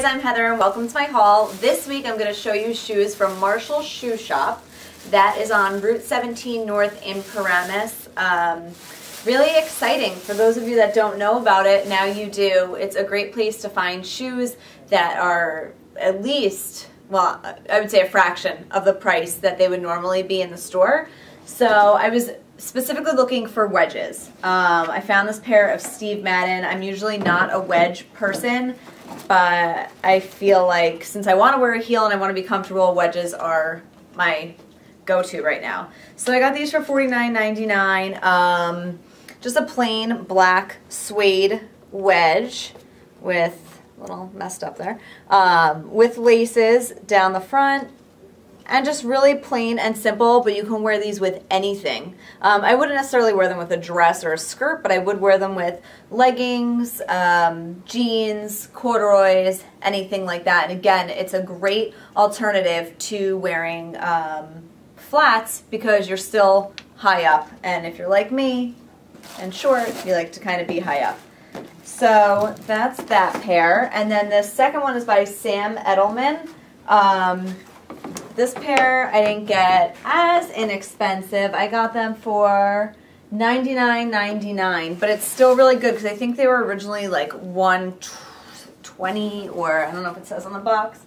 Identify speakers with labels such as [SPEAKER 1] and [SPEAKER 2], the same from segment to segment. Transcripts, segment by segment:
[SPEAKER 1] guys, I'm Heather and welcome to my haul. This week I'm going to show you shoes from Marshall Shoe Shop. That is on Route 17 North in Paramus. Um, really exciting. For those of you that don't know about it, now you do. It's a great place to find shoes that are at least, well, I would say a fraction of the price that they would normally be in the store. So I was specifically looking for wedges. Um, I found this pair of Steve Madden. I'm usually not a wedge person, but I feel like since I want to wear a heel and I want to be comfortable, wedges are my go-to right now. So I got these for $49.99. Um, just a plain black suede wedge with a little messed up there, um, with laces down the front, and just really plain and simple, but you can wear these with anything. Um, I wouldn't necessarily wear them with a dress or a skirt, but I would wear them with leggings, um, jeans, corduroys, anything like that. And again, it's a great alternative to wearing um, flats because you're still high up. And if you're like me and short, you like to kind of be high up. So that's that pair. And then the second one is by Sam Edelman. This pair I didn't get as inexpensive. I got them for $99.99, but it's still really good because I think they were originally like 120 or I don't know if it says on the box.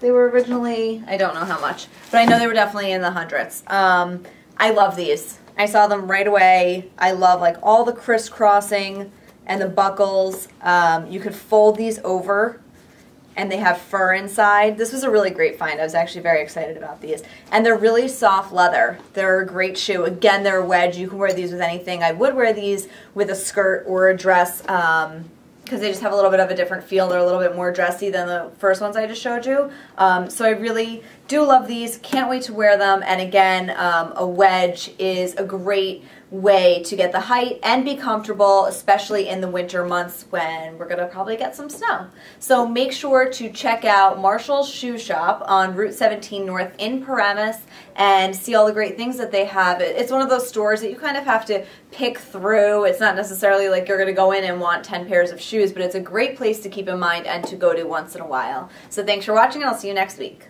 [SPEAKER 1] They were originally, I don't know how much, but I know they were definitely in the hundreds. Um, I love these. I saw them right away. I love like all the crisscrossing and the buckles. Um, you could fold these over and they have fur inside. This was a really great find. I was actually very excited about these. And they're really soft leather. They're a great shoe. Again, they're a wedge. You can wear these with anything. I would wear these with a skirt or a dress um, because they just have a little bit of a different feel. They're a little bit more dressy than the first ones I just showed you. Um, so I really do love these. Can't wait to wear them. And again, um, a wedge is a great way to get the height and be comfortable, especially in the winter months when we're going to probably get some snow. So make sure to check out Marshalls Shoe Shop on Route 17 North in Paramus and see all the great things that they have. It's one of those stores that you kind of have to pick through. It's not necessarily like you're going to go in and want 10 pairs of but it's a great place to keep in mind and to go to once in a while. So thanks for watching and I'll see you next week.